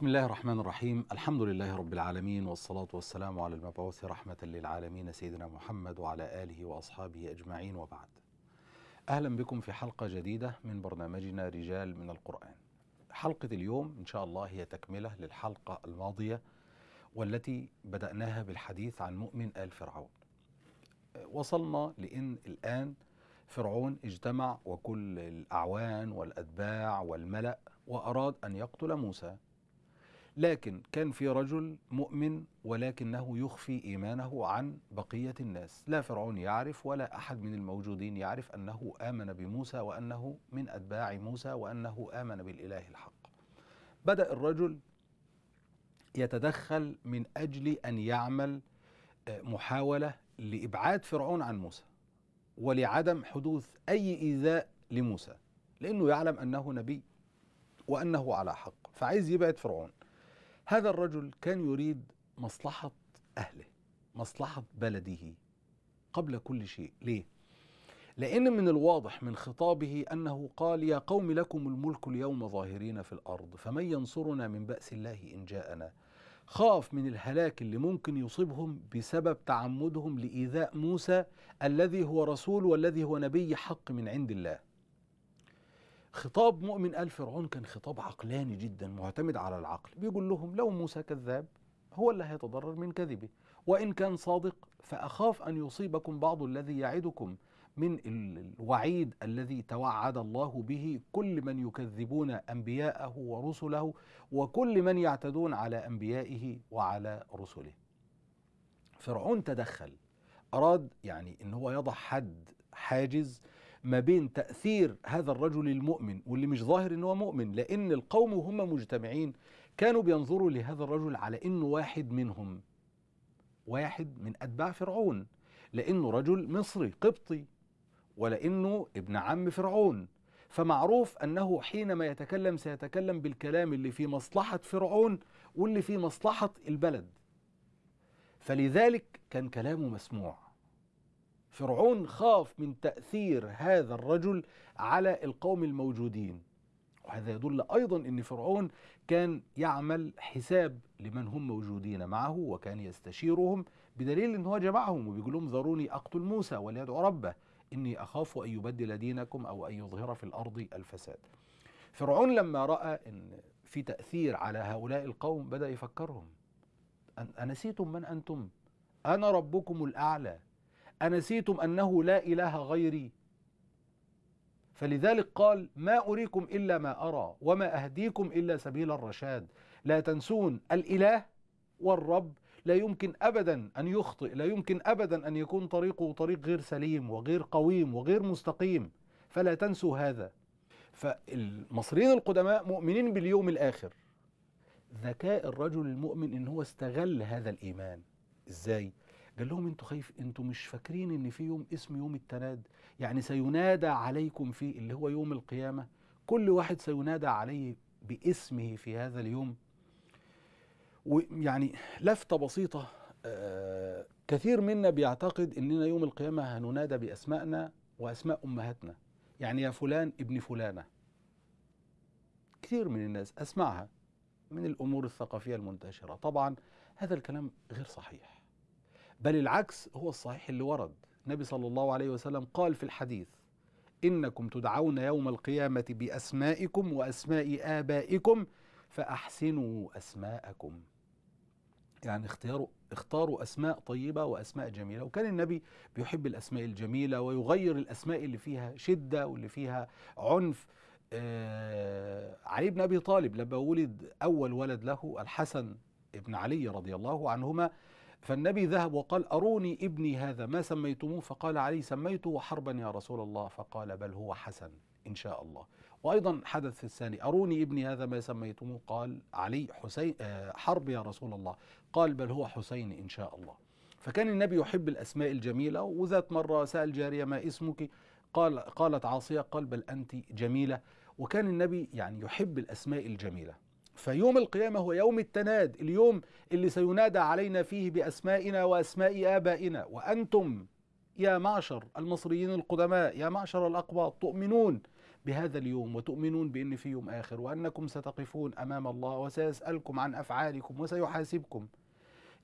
بسم الله الرحمن الرحيم. الحمد لله رب العالمين والصلاة والسلام على المبعوث رحمة للعالمين سيدنا محمد وعلى آله وأصحابه أجمعين وبعد. أهلا بكم في حلقة جديدة من برنامجنا رجال من القرآن. حلقة اليوم إن شاء الله هي تكملة للحلقة الماضية والتي بدأناها بالحديث عن مؤمن آل فرعون. وصلنا لأن الآن فرعون اجتمع وكل الأعوان والأتباع والملأ وأراد أن يقتل موسى. لكن كان في رجل مؤمن ولكنه يخفي إيمانه عن بقية الناس، لا فرعون يعرف ولا أحد من الموجودين يعرف أنه آمن بموسى وأنه من أتباع موسى وأنه آمن بالإله الحق. بدأ الرجل يتدخل من أجل أن يعمل محاولة لإبعاد فرعون عن موسى ولعدم حدوث أي إيذاء لموسى لأنه يعلم أنه نبي وأنه على حق فعايز يبعد فرعون. هذا الرجل كان يريد مصلحة أهله مصلحة بلده قبل كل شيء. ليه؟ لأن من الواضح من خطابه أنه قال يا قوم لكم الملك اليوم ظاهرين في الأرض فمن ينصرنا من بأس الله إن جاءنا؟ خاف من الهلاك اللي ممكن يصيبهم بسبب تعمدهم لإيذاء موسى الذي هو رسول والذي هو نبي حق من عند الله. خطاب مؤمن آل فرعون كان خطاب عقلاني جدا معتمد على العقل. بيقول لهم لو موسى كذاب هو اللي هيتضرر من كذبه. وإن كان صادق فأخاف أن يصيبكم بعض الذي يعدكم من الوعيد الذي توعد الله به. كل من يكذبون أنبياءه ورسله وكل من يعتدون على أنبيائه وعلى رسله. فرعون تدخل أراد يعني أن هو يضع حد حاجز ما بين تأثير هذا الرجل المؤمن واللي مش ظاهر إن هو مؤمن لأن القوم وهم مجتمعين كانوا بينظروا لهذا الرجل على إنه واحد منهم واحد من أتباع فرعون لأنه رجل مصري قبطي ولأنه ابن عم فرعون. فمعروف أنه حينما يتكلم سيتكلم بالكلام اللي في مصلحة فرعون واللي في مصلحة البلد. فلذلك كان كلامه مسموع. فرعون خاف من تأثير هذا الرجل على القوم الموجودين. وهذا يدل أيضا أن فرعون كان يعمل حساب لمن هم موجودين معه وكان يستشيرهم بدليل أنه جمعهم وبيقول لهم ذروني أقتل موسى وليدعو ربه إني أخاف أن يبدل دينكم أو أن يظهر في الأرض الفساد. فرعون لما رأى أن في تأثير على هؤلاء القوم بدأ يفكرهم. أنسيتم من أنتم؟ أنا ربكم الأعلى. أنسيتم أنه لا إله غيري. فلذلك قال ما أريكم إلا ما أرى وما أهديكم إلا سبيل الرشاد. لا تنسون الإله والرب لا يمكن أبدا أن يخطئ لا يمكن أبدا أن يكون طريقه طريق غير سليم وغير قويم وغير مستقيم. فلا تنسوا هذا. فالمصريين القدماء مؤمنين باليوم الآخر. ذكاء الرجل المؤمن إن هو استغل هذا الإيمان. إزاي؟ قال لهم أنتوا خايف أنتوا مش فاكرين ان في يوم اسمه يوم التناد. يعني سينادى عليكم فيه اللي هو يوم القيامة. كل واحد سينادى عليه باسمه في هذا اليوم. ويعني لفتة بسيطة آه كثير منا بيعتقد إننا يوم القيامة هننادى باسمائنا وأسماء أمهاتنا. يعني يا فلان ابن فلانة. كثير من الناس أسمعها من الأمور الثقافية المنتشرة. طبعا هذا الكلام غير صحيح. بل العكس هو الصحيح اللي ورد. النبي صلى الله عليه وسلم قال في الحديث إنكم تدعون يوم القيامة بأسمائكم وأسماء آبائكم فأحسنوا أسماءكم. يعني اختياروا اختاروا أسماء طيبة وأسماء جميلة. وكان النبي بيحب الأسماء الجميلة ويغير الأسماء اللي فيها شدة واللي فيها عنف. آه علي بن أبي طالب لما ولد أول ولد له الحسن ابن علي رضي الله عنهما فالنبي ذهب وقال أروني ابني هذا ما سميتموه؟ فقال علي سميته حربا يا رسول الله. فقال بل هو حسن إن شاء الله. وأيضا حدث في الثاني أروني ابني هذا ما سميتموه؟ قال علي حسين حرب يا رسول الله. قال بل هو حسين إن شاء الله. فكان النبي يحب الأسماء الجميلة وذات مرة سأل جارية ما اسمك؟ قال قالت عاصية قال بل أنت جميلة. وكان النبي يعني يحب الأسماء الجميلة. فيوم القيامة هو يوم التناد اليوم اللي سينادى علينا فيه بأسمائنا وأسماء آبائنا. وأنتم يا معشر المصريين القدماء يا معشر الأقباط تؤمنون بهذا اليوم وتؤمنون بأن في يوم آخر. وأنكم ستقفون أمام الله وسيسألكم عن أفعالكم وسيحاسبكم.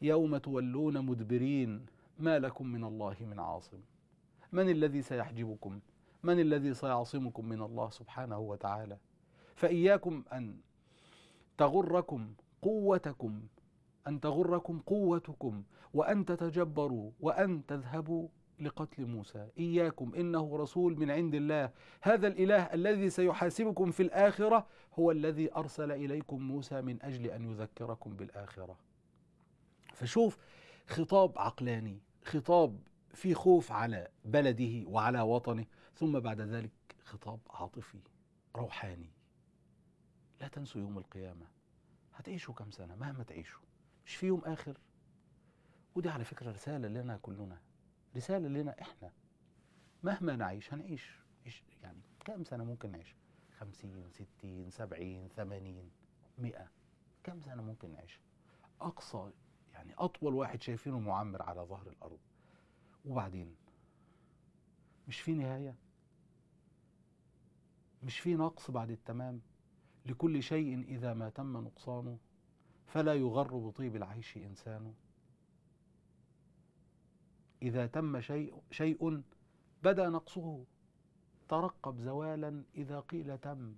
يوم تولون مدبرين ما لكم من الله من عاصم. من الذي سيحجبكم؟ من الذي سيعصمكم من الله سبحانه وتعالى؟ فإياكم أن تغركم قوتكم أن تغركم قوتكم وأن تتجبروا وأن تذهبوا لقتل موسى. إياكم إنه رسول من عند الله. هذا الإله الذي سيحاسبكم في الآخرة هو الذي أرسل إليكم موسى من أجل أن يذكركم بالآخرة. فشوف خطاب عقلاني خطاب في خوف على بلده وعلى وطنه ثم بعد ذلك خطاب عاطفي روحاني. لا تنسوا يوم القيامة. هتعيشوا كم سنة؟ مهما تعيشوا. مش في يوم آخر. ودي على فكرة رسالة لنا كلنا. رسالة لنا إحنا. مهما نعيش هنعيش. يعني؟ كم سنة ممكن نعيش؟ خمسين ستين سبعين ثمانين مئة. كم سنة ممكن نعيش؟ أقصى يعني أطول واحد شايفينه معمر على ظهر الأرض. وبعدين؟ مش في نهاية. مش في نقص بعد التمام. لكل شيء إذا ما تم نقصانه فلا يغر بطيب العيش إنسان إذا تم شيء, شيء بدأ نقصه ترقب زوالا إذا قيل تم.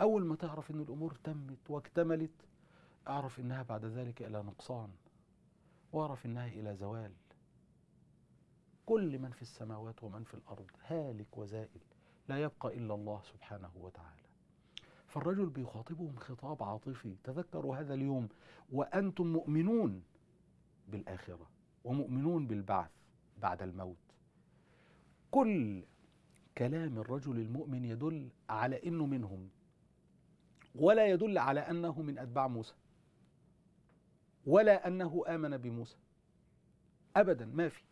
أول ما تعرف أن الأمور تمت واكتملت أعرف أنها بعد ذلك إلى نقصان وأعرف أنها إلى زوال. كل من في السماوات ومن في الأرض هالك وزائل لا يبقى إلا الله سبحانه وتعالى. فالرجل بيخاطبهم خطاب عاطفي. تذكروا هذا اليوم. وأنتم مؤمنون بالآخرة ومؤمنون بالبعث بعد الموت. كل كلام الرجل المؤمن يدل على إنه منهم ولا يدل على أنه من أتباع موسى ولا أنه آمن بموسى. ابدا ما في.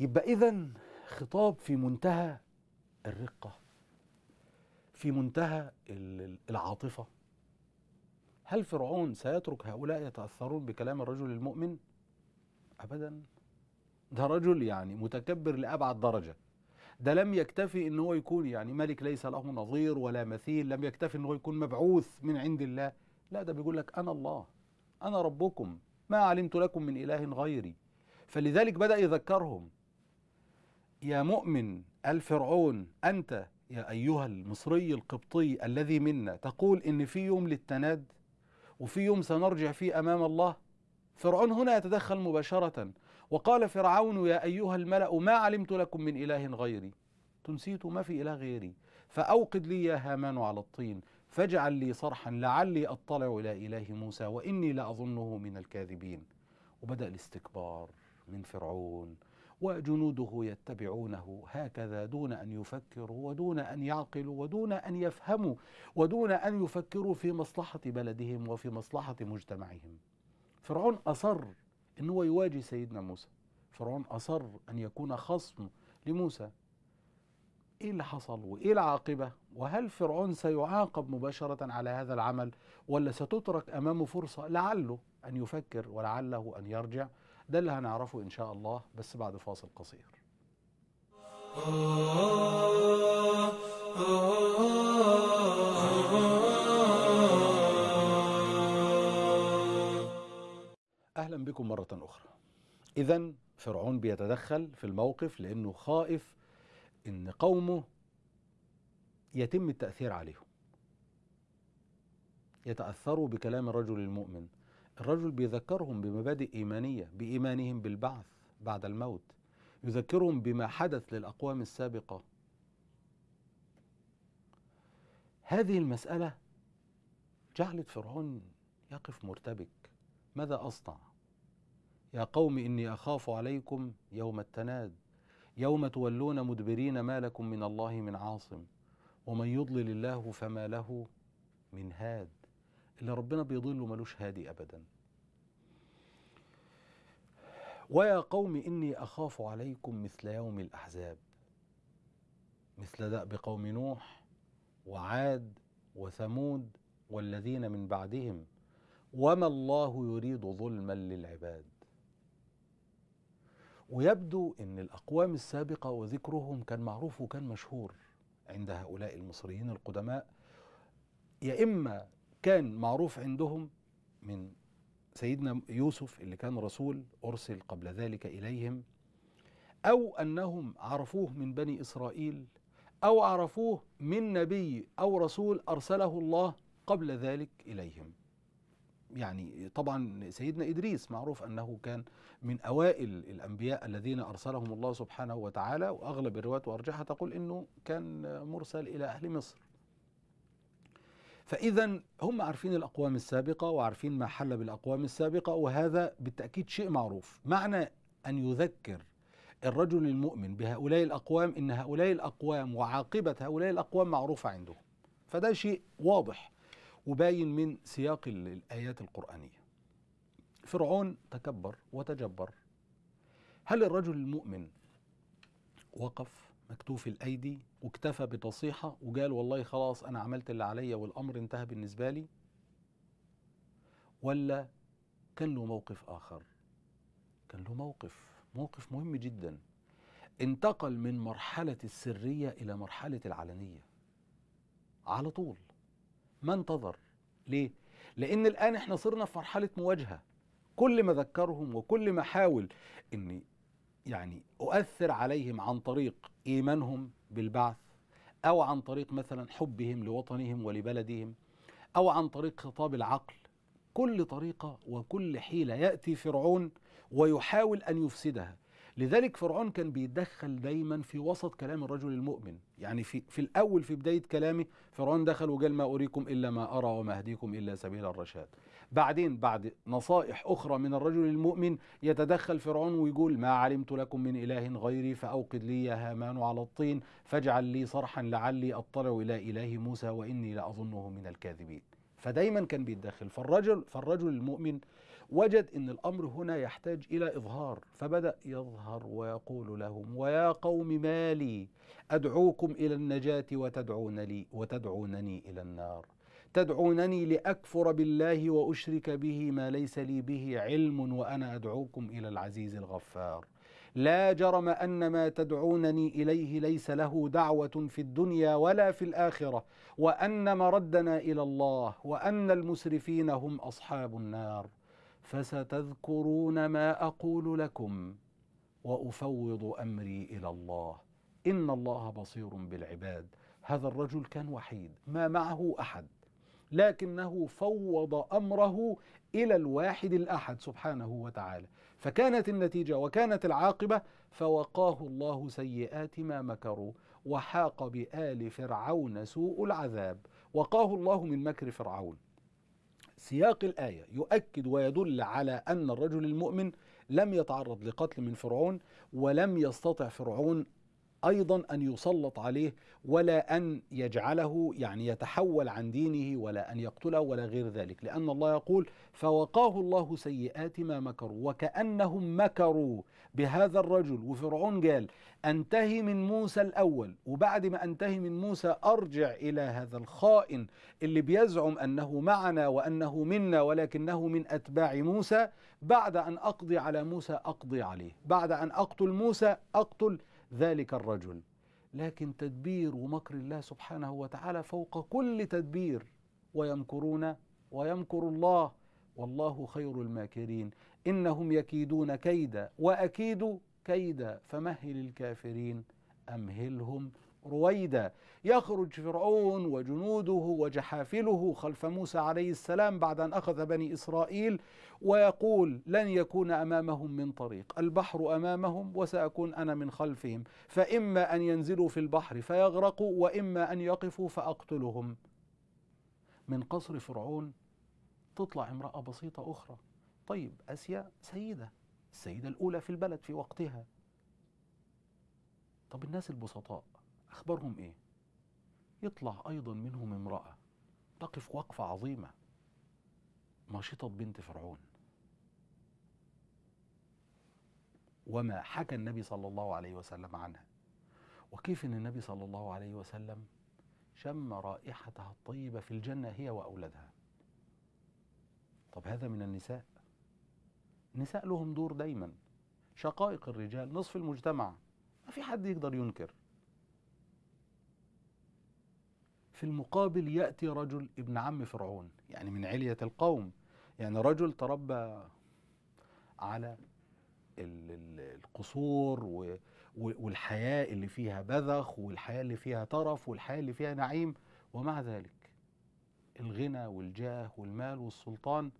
يبقى اذا خطاب في منتهى الرقة. في منتهى العاطفة. هل فرعون سيترك هؤلاء يتأثرون بكلام الرجل المؤمن؟ ابدا. ده رجل يعني متكبر لأبعد درجة. ده لم يكتفي إن هو يكون يعني ملك ليس له نظير ولا مثيل لم يكتفي إن هو يكون مبعوث من عند الله. لا ده بيقول لك أنا الله أنا ربكم ما علمت لكم من إله غيري. فلذلك بدأ يذكرهم. يا مؤمن الفرعون أنت يا أيها المصري القبطي الذي منا تقول إن في يوم للتناد وفي يوم سنرجع فيه أمام الله. فرعون هنا يتدخل مباشرة وقال فرعون يا أيها الملأ ما علمت لكم من إله غيري؟ تنسيت ما في إله غيري. فأوقد لي يا هامان على الطين فاجعل لي صرحا لعلي أطلع إلى إله موسى وإني لأظنه من الكاذبين. وبدأ الاستكبار من فرعون. وجنوده يتبعونه هكذا دون أن يفكروا ودون أن يعقلوا ودون أن يفهموا ودون أن يفكروا في مصلحة بلدهم وفي مصلحة مجتمعهم. فرعون أصر إن هو يواجه سيدنا موسى. فرعون أصر أن يكون خصم لموسى. إيه اللي حصل وإيه العاقبة؟ وهل فرعون سيعاقب مباشرة على هذا العمل ولا ستترك أمامه فرصة لعله أن يفكر ولعله أن يرجع؟ ده اللي هنعرفه إن شاء الله بس بعد فاصل قصير. أهلا بكم مرة أخرى. إذا فرعون بيتدخل في الموقف لأنه خائف إن قومه يتم التأثير عليهم. يتأثروا بكلام الرجل المؤمن. الرجل بيذكرهم بمبادئ إيمانية بإيمانهم بالبعث بعد الموت يذكرهم بما حدث للأقوام السابقة. هذه المسألة جعلت فرعون يقف مرتبك. ماذا أصنع؟ يا قوم إني أخاف عليكم يوم التناد. يوم تولون مدبرين ما لكم من الله من عاصم ومن يضلل الله فما له من هاد. اللي ربنا بيضله ملوش هادي أبدا. ويا قوم إني أخاف عليكم مثل يوم الأحزاب. مثل دأب قوم نوح وعاد وثمود والذين من بعدهم. وما الله يريد ظلما للعباد. ويبدو إن الأقوام السابقة وذكرهم كان معروف وكان مشهور عند هؤلاء المصريين القدماء. يا إما كان معروف عندهم من سيدنا يوسف اللي كان رسول أرسل قبل ذلك إليهم أو أنهم عرفوه من بني إسرائيل أو عرفوه من نبي أو رسول أرسله الله قبل ذلك إليهم. يعني طبعا سيدنا إدريس معروف أنه كان من أوائل الأنبياء الذين أرسلهم الله سبحانه وتعالى وأغلب الروايات وأرجحها تقول أنه كان مرسل إلى أهل مصر. فإذا هم عارفين الأقوام السابقة وعارفين ما حل بالأقوام السابقة وهذا بالتأكيد شيء معروف. معنى أن يذكر الرجل المؤمن بهؤلاء الأقوام إن هؤلاء الأقوام وعاقبة هؤلاء الأقوام معروفة عندهم. فده شيء واضح وباين من سياق الآيات القرآنية. فرعون تكبر وتجبر. هل الرجل المؤمن وقف؟ مكتوف الأيدي واكتفى بنصيحة وقال والله خلاص أنا عملت اللي عليا والأمر انتهى بالنسبة لي. ولا كان له موقف آخر. كان له موقف موقف مهم جدا. انتقل من مرحلة السرية إلى مرحلة العلنية. على طول. ما انتظر. ليه؟ لأن الآن إحنا صرنا في مرحلة مواجهة. كل ما ذكرهم وكل ما حاول إني يعني أؤثر عليهم عن طريق إيمانهم بالبعث أو عن طريق مثلا حبهم لوطنهم ولبلدهم أو عن طريق خطاب العقل. كل طريقة وكل حيلة يأتي فرعون ويحاول أن يفسدها. لذلك فرعون كان بيتدخل دايما في وسط كلام الرجل المؤمن. يعني في, في الأول في بداية كلامه فرعون دخل وقال ما أريكم إلا ما أرى وما أهديكم إلا سبيل الرشاد. بعدين بعد نصائح أخرى من الرجل المؤمن يتدخل فرعون ويقول ما علمت لكم من إله غيري فأوقد لي يا هامان على الطين فاجعل لي صرحا لعلي أطلع إلى إله موسى وإني لأظنه من الكاذبين. فدايما كان بيتدخل. فالرجل فالرجل المؤمن وجد إن الأمر هنا يحتاج إلى إظهار. فبدأ يظهر ويقول لهم ويا قوم مالي أدعوكم إلى النجاة وتدعون لي وتدعونني إلى النار. تدعونني لأكفر بالله وأشرك به ما ليس لي به علم وأنا أدعوكم إلى العزيز الغفار. لا جرم أن ما تدعونني إليه ليس له دعوة في الدنيا ولا في الآخرة وأن مردنا إلى الله وأن المسرفين هم أصحاب النار. فستذكرون ما أقول لكم وأفوض أمري إلى الله. إن الله بصير بالعباد. هذا الرجل كان وحيد ما معه أحد. لكنه فوض أمره إلى الواحد الأحد سبحانه وتعالى. فكانت النتيجة وكانت العاقبة فوقاه الله سيئات ما مكروا وحاق بآل فرعون سوء العذاب. وقاه الله من مكر فرعون. سياق الآية يؤكد ويدل على أن الرجل المؤمن لم يتعرض لقتل من فرعون ولم يستطع فرعون أيضا أن يسلط عليه ولا أن يجعله يعني يتحول عن دينه ولا أن يقتله ولا غير ذلك. لأن الله يقول فوقاه الله سيئات ما مكروا. وكأنهم مكروا بهذا الرجل. وفرعون قال أنتهي من موسى الأول. وبعد ما أنتهي من موسى أرجع إلى هذا الخائن اللي بيزعم أنه معنا وأنه منا ولكنه من أتباع موسى. بعد أن أقضي على موسى أقضي عليه. بعد أن أقتل موسى أقتل ذلك الرجل. لكن تدبير ومكر الله سبحانه وتعالى فوق كل تدبير. ويمكرون ويمكر الله. والله خير الماكرين. إنهم يكيدون كيدا. وأكيد كيدا. فمهل الكافرين. أمهلهم رويدا يخرج فرعون وجنوده وجحافله خلف موسى عليه السلام بعد أن أخذ بني إسرائيل ويقول لن يكون أمامهم من طريق البحر أمامهم وسأكون أنا من خلفهم فإما أن ينزلوا في البحر فيغرقوا وإما أن يقفوا فأقتلهم. من قصر فرعون تطلع امرأة بسيطة أخرى. طيب أسيا سيدة السيدة الأولى في البلد في وقتها. طب الناس البسطاء أخبارهم إيه؟ يطلع أيضا منهم امرأة تقف وقفة عظيمة. ماشطه بنت فرعون. وما حكى النبي صلى الله عليه وسلم عنها. وكيف إن النبي صلى الله عليه وسلم شم رائحتها الطيبة في الجنة هي وأولادها؟ طب هذا من النساء. النساء لهم دور دايما. شقائق الرجال نصف المجتمع. ما في حد يقدر ينكر. في المقابل يأتي رجل ابن عم فرعون يعني من علية القوم. يعني رجل تربى على ال- ال- القصور والحياة اللي فيها بذخ والحياة اللي فيها ترف والحياة اللي فيها نعيم. ومع ذلك الغنى والجاه والمال والسلطان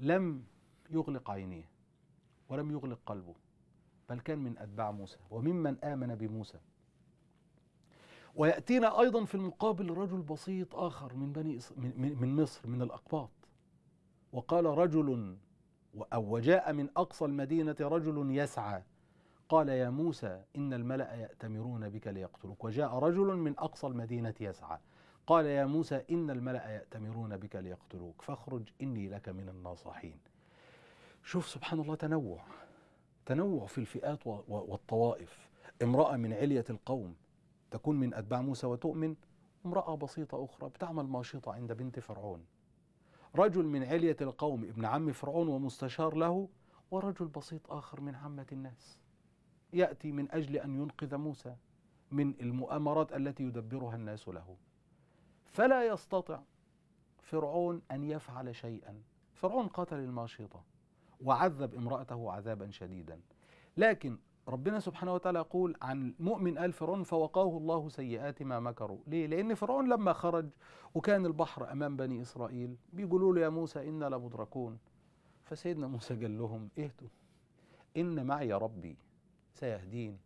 لم يغلق عينيه ولم يغلق قلبه بل كان من أتباع موسى. وممن آمن بموسى. ويأتينا أيضا في المقابل رجل بسيط آخر من بني من- من مصر من الأقباط. وقال رجل أو وجاء من أقصى المدينة رجل يسعى. قال يا موسى إن الملأ يأتمرون بك ليقتلوك. وجاء رجل من أقصى المدينة يسعى. قال يا موسى إن الملأ يأتمرون بك ليقتلوك. فاخرج إني لك من الناصحين. شوف سبحان الله تنوع. تنوع في الفئات والطوائف. امرأة من علية القوم. تكون من أتباع موسى وتؤمن امرأة بسيطة أخرى بتعمل ماشطة عند بنت فرعون. رجل من علية القوم ابن عم فرعون ومستشار له ورجل بسيط آخر من عامة الناس. يأتي من أجل أن ينقذ موسى من المؤامرات التي يدبرها الناس له. فلا يستطيع فرعون أن يفعل شيئا. فرعون قتل الماشطة وعذب امرأته عذابا شديدا. لكن ربنا سبحانه وتعالى يقول عن مؤمن آل فرعون فوقاه الله سيئات ما مكروا ليه؟ لأن فرعون لما خرج وكان البحر أمام بني إسرائيل بيقولوا له يا موسى إنا لمدركون فسيدنا موسى قال لهم إهدوا إن معي ربي سيهدين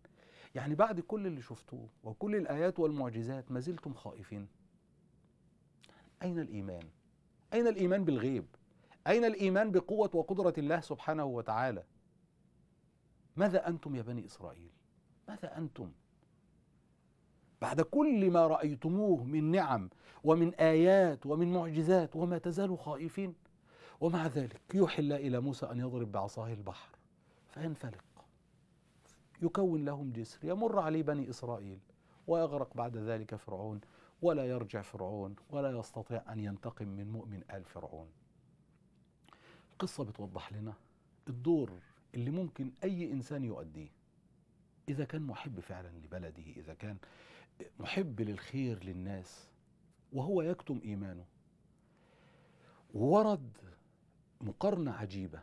يعني بعد كل اللي شفتوه وكل الآيات والمعجزات ما زلتم خائفين أين الإيمان؟ أين الإيمان بالغيب؟ أين الإيمان بقوة وقدرة الله سبحانه وتعالى؟ ماذا أنتم يا بني إسرائيل؟ ماذا أنتم؟ بعد كل ما رأيتموه من نعم ومن آيات ومن معجزات وما تزالوا خائفين ومع ذلك يوحي الله إلى موسى أن يضرب بعصاه البحر فينفلق يكون لهم جسر يمر عليه بني إسرائيل ويغرق بعد ذلك فرعون ولا يرجع فرعون ولا يستطيع أن ينتقم من مؤمن آل فرعون القصة بتوضح لنا الدور اللي ممكن أي إنسان يؤديه. إذا كان محب فعلا لبلده إذا كان محب للخير للناس وهو يكتم إيمانه. ورد مقارنة عجيبة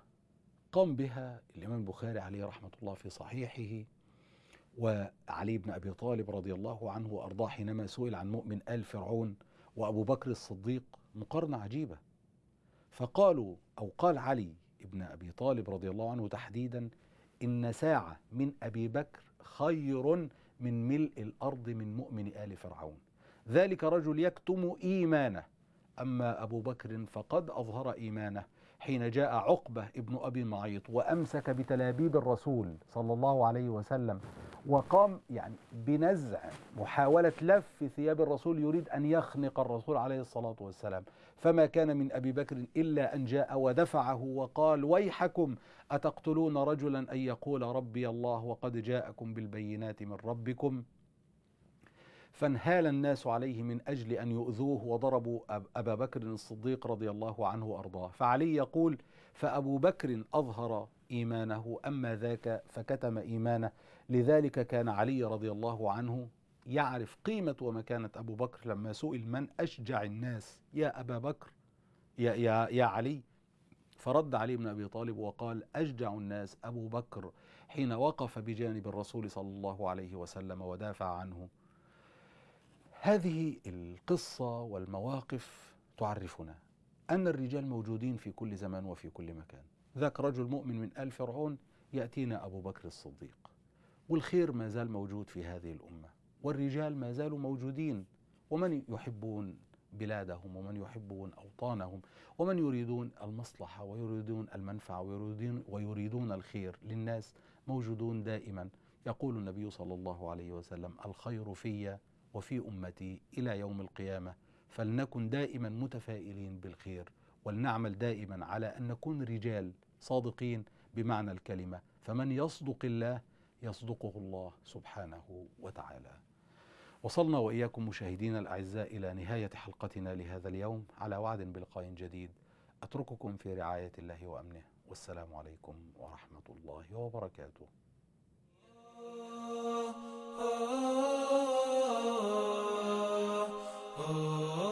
قام بها الإمام البخاري عليه رحمة الله في صحيحه وعلي بن أبي طالب رضي الله عنه وأرضاه حينما سئل عن مؤمن آل فرعون وأبو بكر الصديق مقارنة عجيبة. فقالوا أو قال علي ابن أبي طالب رضي الله عنه تحديدا إن ساعة من أبي بكر خير من ملء الأرض من مؤمن آل فرعون. ذلك رجل يكتم إيمانه. أما أبو بكر فقد أظهر إيمانه حين جاء عقبة ابن أبي معيط وأمسك بتلابيب الرسول صلى الله عليه وسلم وقام يعني بنزع محاولة لف ثياب الرسول يريد أن يخنق الرسول عليه الصلاة والسلام. فما كان من أبي بكر إلا أن جاء ودفعه وقال ويحكم أتقتلون رجلا أن يقول ربي الله وقد جاءكم بالبينات من ربكم؟ فانهال الناس عليه من أجل أن يؤذوه وضربوا أبا بكر الصديق رضي الله عنه وأرضاه. فعلي يقول فأبو بكر أظهر إيمانه أما ذاك فكتم إيمانه. لذلك كان علي رضي الله عنه يعرف قيمة ومكانة أبو بكر لما سئل من أشجع الناس؟ يا أبا بكر يا, يا, يا علي. فرد علي بن أبي طالب وقال أشجع الناس أبو بكر حين وقف بجانب الرسول صلى الله عليه وسلم ودافع عنه. هذه القصة والمواقف تعرفنا أن الرجال موجودين في كل زمان وفي كل مكان. ذاك رجل مؤمن من آل فرعون يأتينا أبو بكر الصديق والخير ما زال موجود في هذه الأمة. والرجال ما زالوا موجودين. ومن يحبون بلادهم ومن يحبون أوطانهم ومن يريدون المصلحة ويريدون المنفعة ويريدون, ويريدون الخير للناس موجودون دائما. يقول النبي صلى الله عليه وسلم الخير في وفي أمتي إلى يوم القيامة فلنكن دائما متفائلين بالخير ولنعمل دائما على أن نكون رجال صادقين بمعنى الكلمة. فمن يصدق الله يصدقه الله سبحانه وتعالى. وصلنا وإياكم مشاهدينا الأعزاء إلى نهاية حلقتنا لهذا اليوم على وعد بلقاء جديد أترككم في رعاية الله وأمنه والسلام عليكم ورحمة الله وبركاته Oh